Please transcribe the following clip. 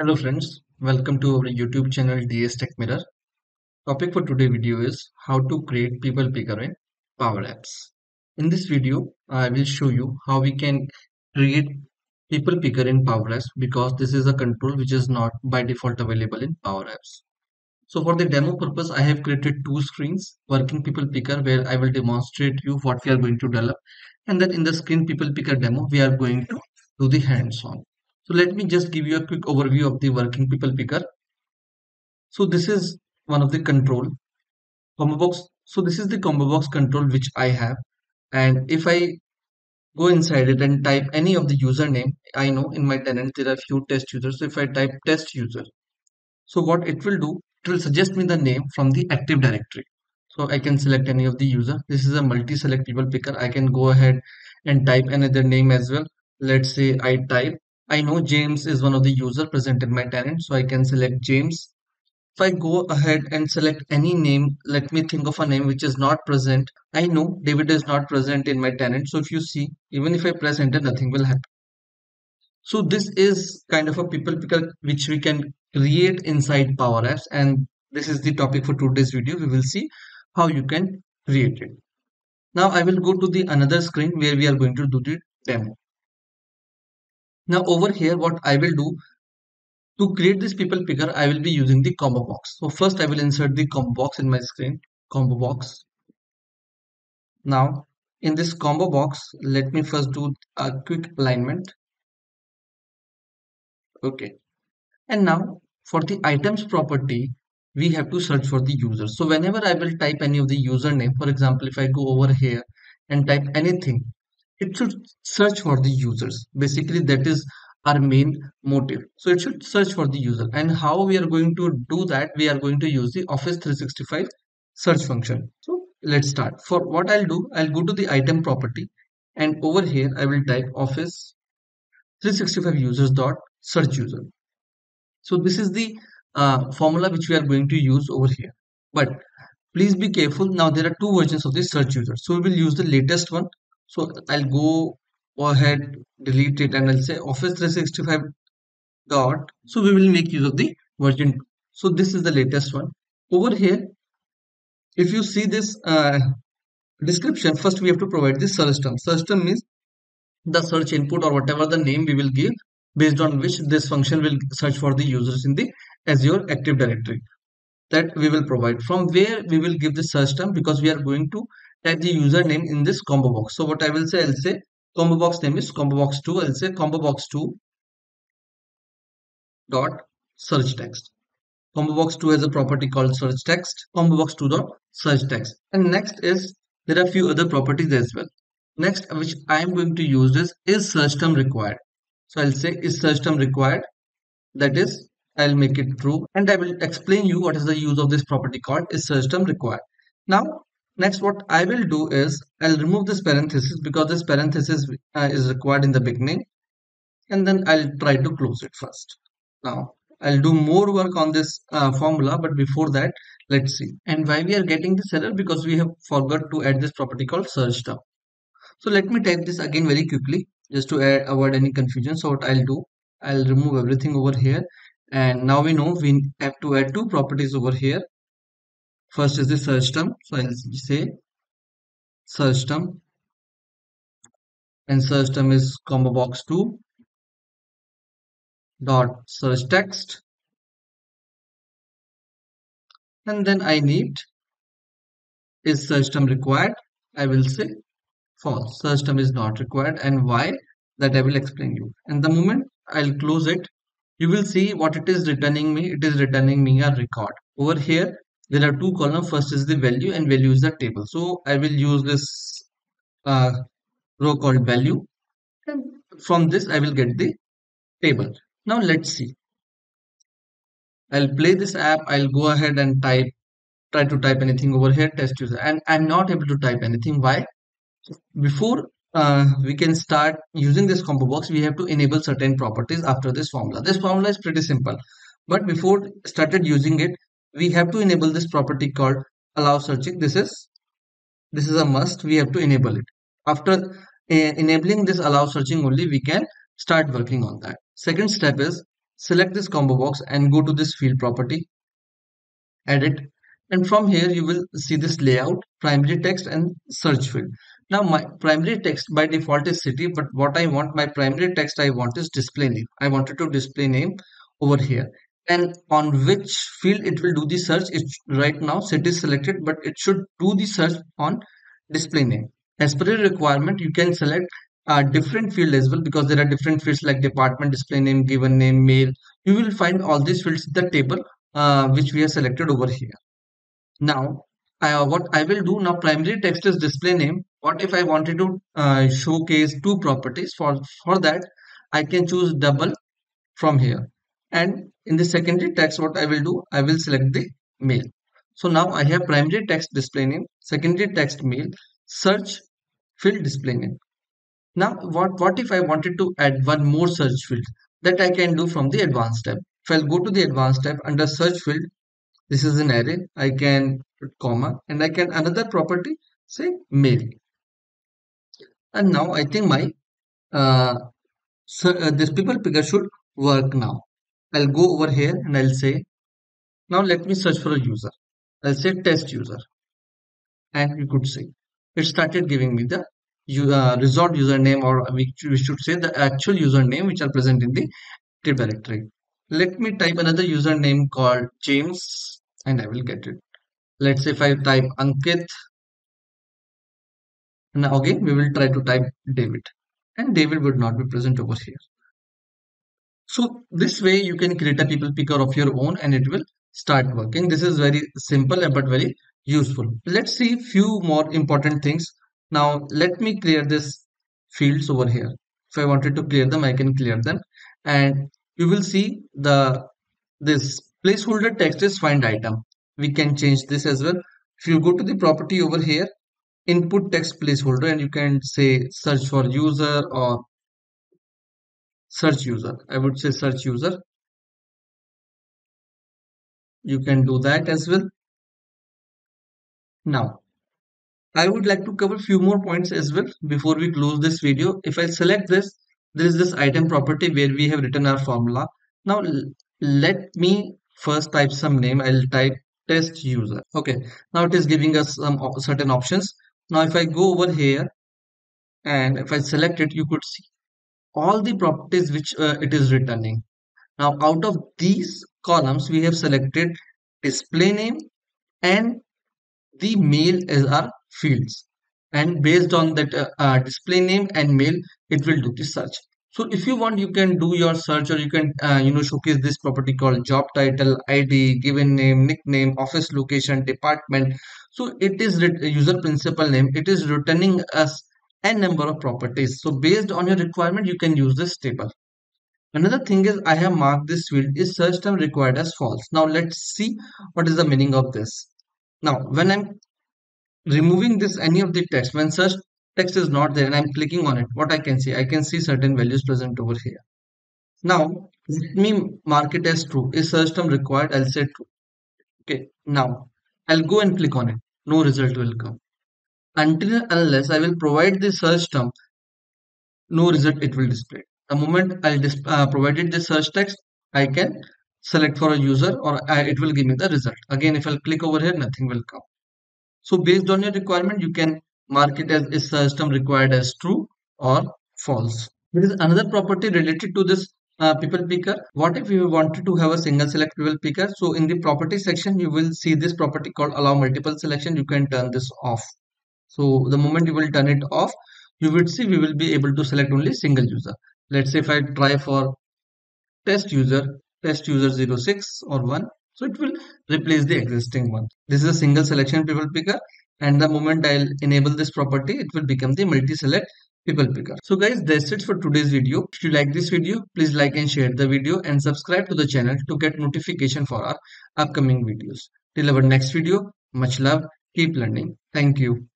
Hello friends, welcome to our YouTube channel DS Tech Mirror. Topic for today video is how to create people picker in Power Apps. In this video, I will show you how we can create people picker in Power Apps because this is a control which is not by default available in Power Apps. So for the demo purpose, I have created two screens, working people picker where I will demonstrate you what we are going to develop. And then in the screen people picker demo, we are going to do the hands-on. So let me just give you a quick overview of the working people picker. So this is one of the control combo box. So this is the combo box control which I have. And if I go inside it and type any of the username, I know in my tenant there are few test users. So if I type test user, so what it will do, it will suggest me the name from the active directory. So I can select any of the user. This is a multi-select people picker. I can go ahead and type another name as well. Let's say I type I know James is one of the user present in my tenant, so I can select James. If I go ahead and select any name, let me think of a name which is not present. I know David is not present in my tenant. So if you see, even if I press enter, nothing will happen. So this is kind of a people picker which we can create inside Power Apps. And this is the topic for today's video. We will see how you can create it. Now I will go to the another screen where we are going to do the demo. Now over here, what I will do to create this people picker, I will be using the combo box. So first I will insert the combo box in my screen, combo box. Now in this combo box, let me first do a quick alignment. Okay. And now for the items property, we have to search for the user. So whenever I will type any of the username, for example, if I go over here and type anything, it should search for the users. Basically that is our main motive. So it should search for the user. And how we are going to do that? We are going to use the office 365 search function. So let's start. For what i'll do i'll go to the item property. And over here i will type office 365 users dot search user. So this is the uh, formula which we are going to use over here. But please be careful. Now there are two versions of this search user. So we will use the latest one so I'll go ahead, delete it and I'll say Office 365 dot. So we will make use of the version. So this is the latest one. Over here, if you see this uh, description, first we have to provide the search term. Search term means the search input or whatever the name we will give based on which this function will search for the users in the Azure Active Directory that we will provide from where we will give the search term because we are going to type the username in this combo box. So what I will say, I'll say combo box name is combo box 2. I'll say combo box 2 dot search text. Combo box 2 has a property called search text. Combo box 2 dot search text. And next is there are few other properties as well. Next, which I am going to use is is search term required. So I'll say is search term required. That is, I'll make it true, and I will explain you what is the use of this property called is search term required. Now Next, what I will do is I'll remove this parenthesis because this parenthesis uh, is required in the beginning. And then I'll try to close it first. Now, I'll do more work on this uh, formula, but before that, let's see. And why we are getting this error? Because we have forgot to add this property called search term. So let me type this again very quickly, just to add, avoid any confusion. So what I'll do, I'll remove everything over here. And now we know we have to add two properties over here First is the search term. So I'll say search term. And search term is combo box 2 dot search text. And then I need is search term required? I will say false. Search term is not required. And why? That I will explain you. And the moment I'll close it. You will see what it is returning me. It is returning me a record. Over here there are two columns. First is the value and value is the table. So i will use this uh, row called value. And from this i will get the table. Now let's see. I'll play this app. I'll go ahead and type try to type anything over here test user. And i'm not able to type anything. Why? Before uh, we can start using this combo box we have to enable certain properties after this formula. This formula is pretty simple. But before started using it we have to enable this property called allow searching. This is this is a must. We have to enable it. After uh, enabling this allow searching only we can start working on that. Second step is select this combo box and go to this field property. Edit and from here you will see this layout primary text and search field. Now my primary text by default is city but what i want my primary text i want is display name. I wanted to display name over here and on which field it will do the search. It's right now city is selected but it should do the search on display name. As per your requirement you can select a different field as well because there are different fields like department display name given name mail. You will find all these fields in the table uh, which we have selected over here. Now uh, what I will do now primary text is display name. What if I wanted to uh, showcase two properties? For for that I can choose double from here and in the secondary text what I will do I will select the mail. So now I have primary text display name secondary text mail search field display name. Now what what if I wanted to add one more search field? That I can do from the advanced tab. If I'll go to the advanced tab under search field this is an array. I can comma and I can another property say mail. And now I think my uh, so, uh, this people picker should work now I'll go over here and I'll say now let me search for a user. I'll say test user. And you could see it started giving me the uh, resort username or we, we should say the actual username which are present in the directory. Let me type another username called James and I will get it. Let's say if I type Ankit now again we will try to type David and David would not be present over here so this way you can create a people picker of your own and it will start working. This is very simple but very useful. Let's see few more important things. Now let me clear this fields over here. If I wanted to clear them I can clear them. And you will see the this placeholder text is find item. We can change this as well. If you go to the property over here input text placeholder and you can say search for user or search user. I would say search user. You can do that as well. Now i would like to cover few more points as well before we close this video. If i select this there is this item property where we have written our formula. Now let me first type some name. I'll type test user. Okay. Now it is giving us some certain options. Now if i go over here and if i select it you could see all the properties which uh, it is returning. Now out of these columns we have selected display name and the mail as our fields. And based on that uh, uh, display name and mail it will do the search. So if you want you can do your search or you can uh, you know showcase this property called job title id given name nickname office location department. So it is user principal name. It is returning us n number of properties so based on your requirement you can use this table another thing is i have marked this field is search term required as false now let's see what is the meaning of this now when i'm removing this any of the text when search text is not there and I'm clicking on it, what I can see, I can see certain values present over here. Now, let me mark it as true. Is search term required? I'll say true. Okay, now I'll go and click on it. No result will come. Until unless I will provide the search term, no result it will display. The moment I'll uh, provided the search text, I can select for a user or I, it will give me the result. Again, if I'll click over here, nothing will come. So based on your requirement, you can mark it as is search term required as true or false. There is another property related to this uh, people picker. What if you wanted to have a single select people picker? So in the property section, you will see this property called allow multiple selection. You can turn this off. So the moment you will turn it off, you will see we will be able to select only single user. Let's say if I try for test user, test user 06 or 1. So it will replace the existing one. This is a single selection people picker and the moment I'll enable this property it will become the multi-select people picker. So guys that's it for today's video. If you like this video please like and share the video and subscribe to the channel to get notification for our upcoming videos. Till our next video much love keep learning. Thank you.